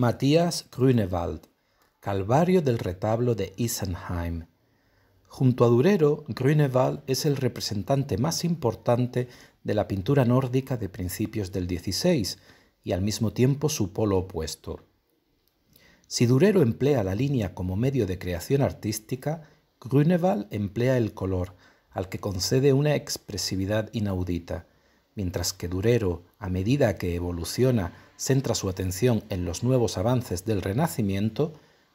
Matías Grünewald, Calvario del retablo de Isenheim. Junto a Durero, Grünewald es el representante más importante de la pintura nórdica de principios del XVI y al mismo tiempo su polo opuesto. Si Durero emplea la línea como medio de creación artística, Grünewald emplea el color, al que concede una expresividad inaudita, mientras que Durero, a medida que evoluciona, centra su atención en los nuevos avances del Renacimiento,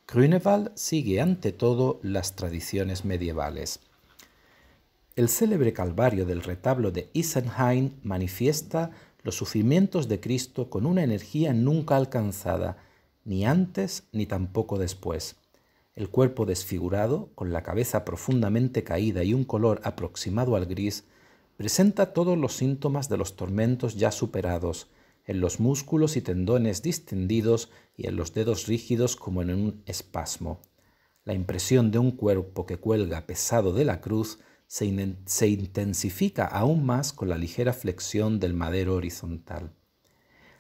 Grünewald sigue ante todo las tradiciones medievales. El célebre Calvario del retablo de Isenheim manifiesta los sufrimientos de Cristo con una energía nunca alcanzada, ni antes ni tampoco después. El cuerpo desfigurado, con la cabeza profundamente caída y un color aproximado al gris, presenta todos los síntomas de los tormentos ya superados, en los músculos y tendones distendidos y en los dedos rígidos como en un espasmo. La impresión de un cuerpo que cuelga pesado de la cruz se, intensifica aún más con la ligera flexión del madero horizontal.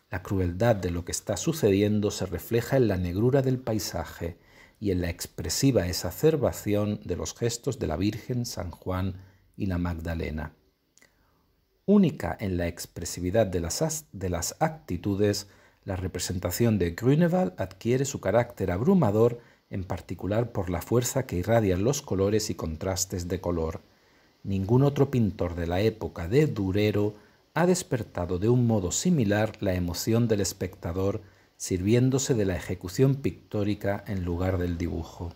La crueldad de lo que está sucediendo se refleja en la negrura del paisaje y en la expresiva exacerbación de los gestos de la Virgen, San Juan y la Magdalena. Única en la expresividad de las, de las actitudes, la representación de Grünewald adquiere su carácter abrumador, en particular por la fuerza que irradian los colores y contrastes de color. Ningún otro pintor de la época de Durero ha despertado de un modo similar la emoción del espectador, sirviéndose de la ejecución pictórica en lugar del dibujo.